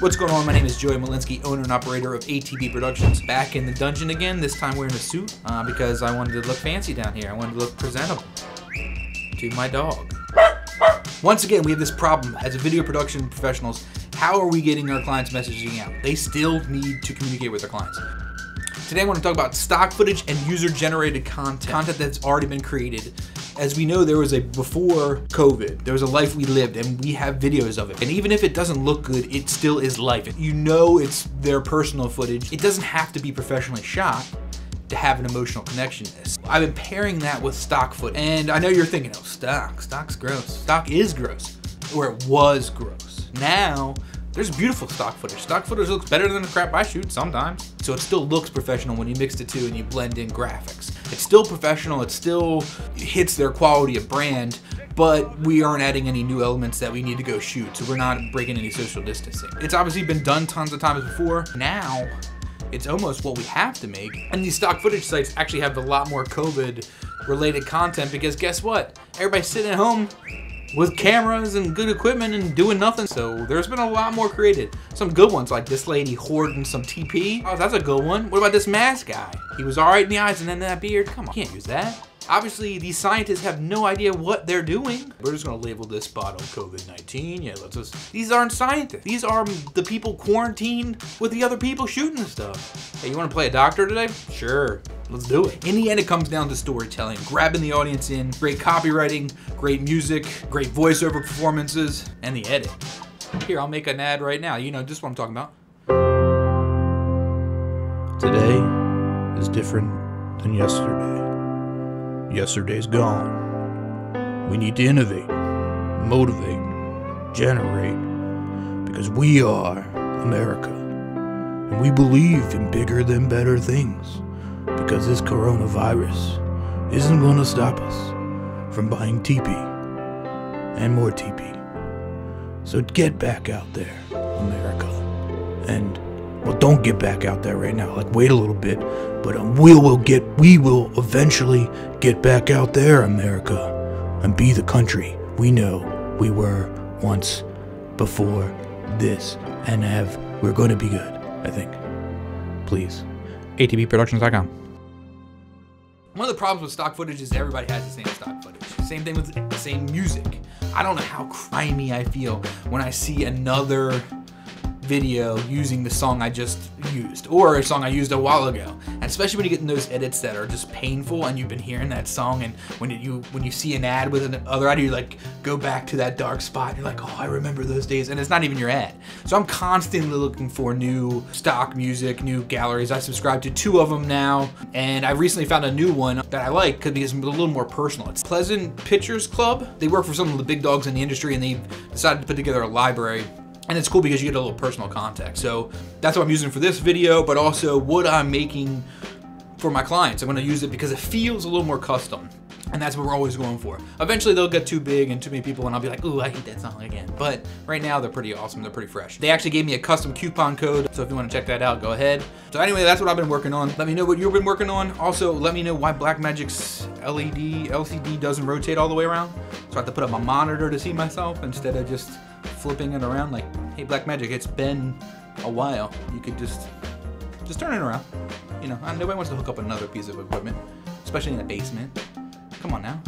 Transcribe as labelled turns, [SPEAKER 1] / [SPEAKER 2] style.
[SPEAKER 1] What's going on? My name is Joey Malinski, owner and operator of ATB Productions. Back in the dungeon again, this time wearing a suit uh, because I wanted to look fancy down here. I wanted to look presentable to my dog. Once again, we have this problem as video production professionals. How are we getting our clients messaging out? They still need to communicate with their clients. Today I want to talk about stock footage and user-generated content, content that's already been created. As we know, there was a before COVID, there was a life we lived and we have videos of it. And even if it doesn't look good, it still is life. You know it's their personal footage. It doesn't have to be professionally shot to have an emotional connection to this. I've been pairing that with stock footage. And I know you're thinking, oh, stock, stock's gross. Stock is gross, or it was gross. Now, there's beautiful stock footage. Stock footage looks better than the crap I shoot sometimes. So it still looks professional when you mix the two and you blend in graphics. It's still professional, it still hits their quality of brand, but we aren't adding any new elements that we need to go shoot, so we're not breaking any social distancing. It's obviously been done tons of times before. Now, it's almost what we have to make. And these stock footage sites actually have a lot more COVID related content because guess what? Everybody's sitting at home with cameras and good equipment and doing nothing. So there's been a lot more created. Some good ones like this lady hoarding some TP. Oh, that's a good one. What about this mask guy? He was all right in the eyes and then that beard. Come on, can't use that. Obviously, these scientists have no idea what they're doing. We're just gonna label this bottle COVID-19. Yeah, let's just, these aren't scientists. These are the people quarantined with the other people shooting stuff. Hey, you wanna play a doctor today? Sure, let's do it. In the end, it comes down to storytelling, grabbing the audience in, great copywriting, great music, great voiceover performances, and the edit. Here, I'll make an ad right now. You know just what I'm talking about.
[SPEAKER 2] Today is different than yesterday. Yesterday's gone. We need to innovate, motivate, generate, because we are America. And we believe in bigger than better things, because this coronavirus isn't going to stop us from buying TP and more TP. So get back out there, America. And well, don't get back out there right now. Like, wait a little bit. But um, we will get, we will eventually get back out there, America, and be the country we know we were once before this, and have. We're going to be good. I think. Please.
[SPEAKER 1] ATBProductions.com. One of the problems with stock footage is everybody has the same stock footage. Same thing with the same music. I don't know how crimey I feel when I see another video using the song I just used or a song I used a while ago. And especially when you get in those edits that are just painful and you've been hearing that song and when you when you see an ad with another ad, you like go back to that dark spot. And You're like, oh, I remember those days. And it's not even your ad. So I'm constantly looking for new stock music, new galleries. I subscribe to two of them now. And I recently found a new one that I like because it's a little more personal. It's Pleasant Pictures Club. They work for some of the big dogs in the industry and they've decided to put together a library and it's cool because you get a little personal context. So that's what I'm using for this video, but also what I'm making for my clients. I'm gonna use it because it feels a little more custom. And that's what we're always going for. Eventually they'll get too big and too many people and I'll be like, ooh, I hate that song again. But right now they're pretty awesome, they're pretty fresh. They actually gave me a custom coupon code, so if you wanna check that out, go ahead. So anyway, that's what I've been working on. Let me know what you've been working on. Also, let me know why Blackmagic's LED, LCD doesn't rotate all the way around. So I have to put up my monitor to see myself instead of just flipping it around like, hey, Blackmagic, it's been a while. You could just, just turn it around. You know, nobody wants to hook up another piece of equipment, especially in a basement. Come on now.